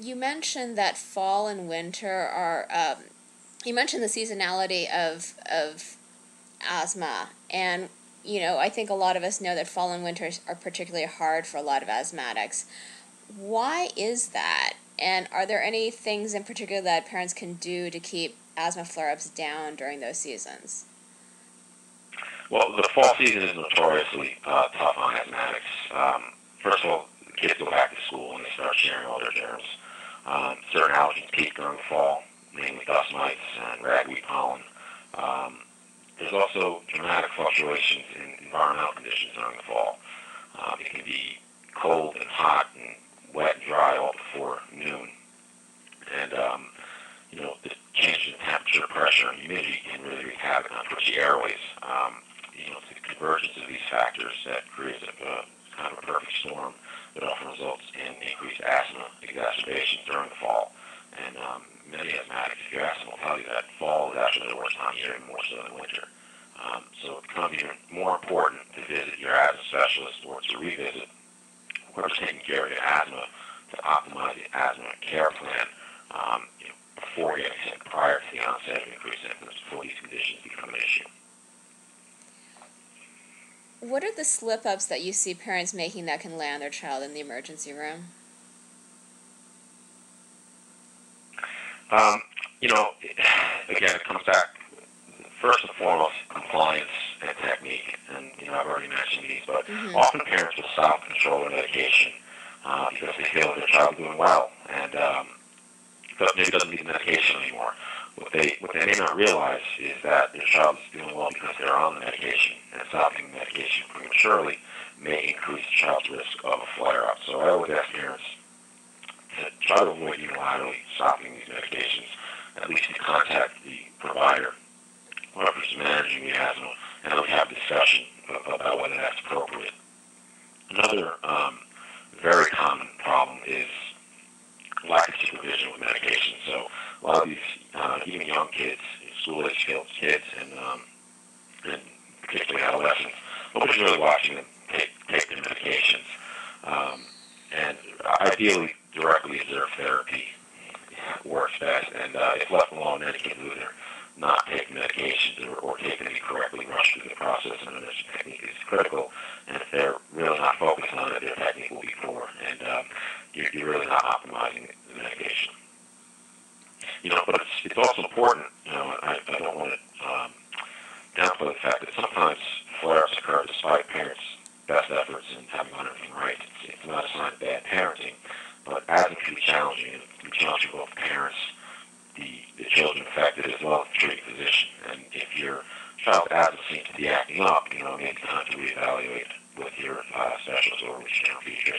you mentioned that fall and winter are. Um, you mentioned the seasonality of of asthma, and you know I think a lot of us know that fall and winter are particularly hard for a lot of asthmatics. Why is that? And are there any things in particular that parents can do to keep asthma flare-ups down during those seasons? Well, the fall season is notoriously uh, tough on asthmatics. Um, first of all, kids go back to school and they start sharing all their germs. Um, certain allergens peak during fall, mainly dust mites and ragweed pollen. Um, there's also dramatic fluctuations in environmental conditions during the fall. Um, it can be cold and hot and wet and dry all before noon. And, um, you know, the change in temperature, pressure, and humidity can really wreak havoc on twitchy airways. Um, you know, it's the convergence of these factors that creates a, a kind of a perfect storm that often results in increased asthma exacerbations during the fall. And um, many asthmatics, if you ask them, will tell you that fall is actually the worst time of year, more so than winter. Um, so it becomes even more important to visit your asthma specialist or to revisit whoever's taking care of your asthma to optimize the asthma care plan um, you know, before getting sick, prior to the onset of increased symptoms, before these conditions become an issue. What are the slip ups that you see parents making that can land their child in the emergency room? Um, you know, again, it comes back first and foremost compliance and technique. And you know, I've already mentioned these, but mm-hmm. often parents will stop control their medication uh, because they feel their child is doing well and um, maybe doesn't need the medication anymore. What they what they may not realize is that their child is doing well because they're on the medication, and stopping the medication prematurely may increase the child's risk of a flare-up. So I always ask parents to try to avoid unilaterally stopping these medications, at least to contact the provider, whoever's managing the asthma, and we have discussion about whether that's appropriate. Another um, very common problem is lack of supervision with medication. So a lot of these, even young kids, school-age kids, and, um, and particularly adolescents, nobody's really watching them take, take their medications. Um, and ideally, directly observed therapy works best. And uh, if left alone, any kid who are not taking medications or, or taking them correctly, rush through the process, and this technique is critical. And if they're really not focused on it, their technique will be poor. And um, you're, you're really not optimizing the medication. You know, but it's, also important, you know, I, I don't want to um, downplay the fact that sometimes flare-ups occur despite parents' best efforts in having done everything right. It's, it's not a sign of bad parenting, but asthma can be challenging, it can be challenging both parents, the, the children affected, as well as the treating physician. And if your child's asthma seems to be acting up, you know, maybe time to reevaluate with your uh, specialist or for your